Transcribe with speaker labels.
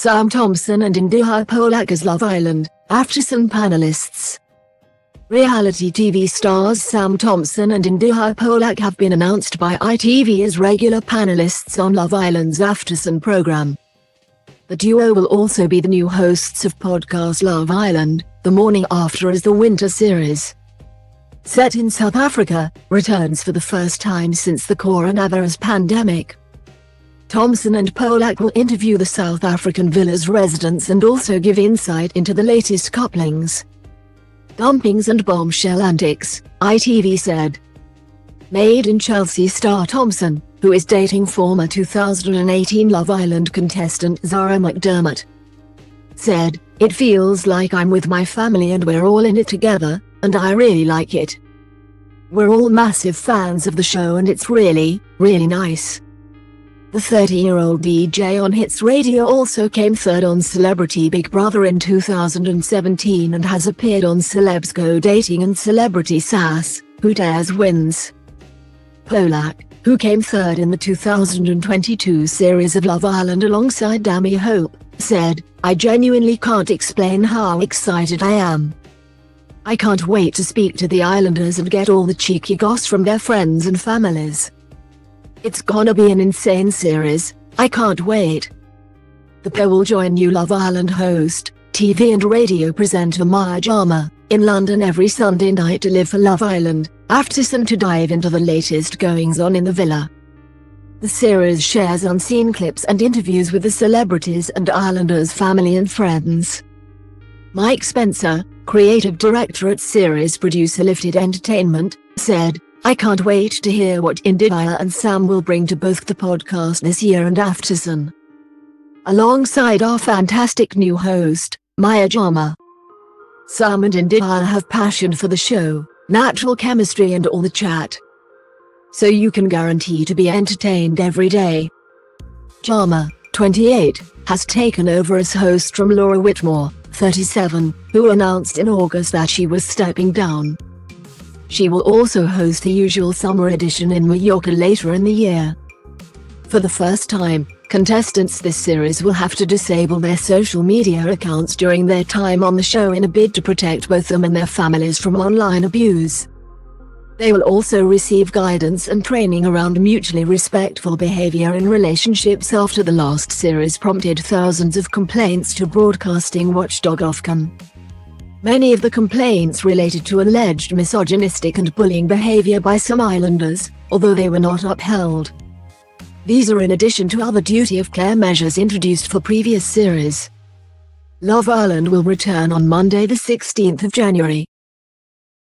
Speaker 1: Sam Thompson and Indiyah Polack as Love Island, Aftersun panelists. Reality TV stars Sam Thompson and Indiyah Polack have been announced by ITV as regular panelists on Love Island's Aftersun program. The duo will also be the new hosts of podcast Love Island, the morning after as the winter series. Set in South Africa, returns for the first time since the coronavirus pandemic. Thompson and Polack will interview the South African villa's residents and also give insight into the latest couplings. Dumpings and bombshell antics, ITV said. Made in Chelsea star Thompson, who is dating former 2018 Love Island contestant Zara McDermott, said, It feels like I'm with my family and we're all in it together, and I really like it. We're all massive fans of the show and it's really, really nice. The 30-year-old DJ on Hits Radio also came third on Celebrity Big Brother in 2017 and has appeared on Celebs Go Dating and Celebrity SAS, Who Dares Wins. Polack, who came third in the 2022 series of Love Island alongside Dami Hope, said, I genuinely can't explain how excited I am. I can't wait to speak to the Islanders and get all the cheeky goss from their friends and families. It's gonna be an insane series, I can't wait. The pair will join new Love Island host, TV and radio presenter Maya Jama, in London every Sunday night to live for Love Island, Aftersun to dive into the latest goings-on in the villa. The series shares unseen clips and interviews with the celebrities and Islanders' family and friends. Mike Spencer, creative director at series producer Lifted Entertainment, said, I can't wait to hear what Indiyah and Sam will bring to both the podcast this year and Aftersun. Alongside our fantastic new host, Maya Jama. Sam and Indiyah have passion for the show, natural chemistry and all the chat. So you can guarantee to be entertained every day. Jama, 28, has taken over as host from Laura Whitmore, 37, who announced in August that she was stepping down. She will also host the usual summer edition in Mallorca later in the year. For the first time, contestants this series will have to disable their social media accounts during their time on the show in a bid to protect both them and their families from online abuse. They will also receive guidance and training around mutually respectful behavior in relationships after the last series prompted thousands of complaints to broadcasting watchdog Ofcom. Many of the complaints related to alleged misogynistic and bullying behavior by some islanders, although they were not upheld. These are in addition to other duty of care measures introduced for previous series. Love Island will return on Monday the 16th of January.